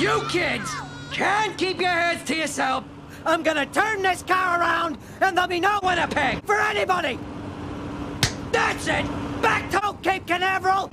You kids can't keep your heads to yourself. I'm gonna turn this car around, and there'll be no Winnipeg for anybody. That's it. Back to Cape Canaveral.